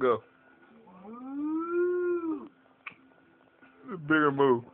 Go. Bigger move.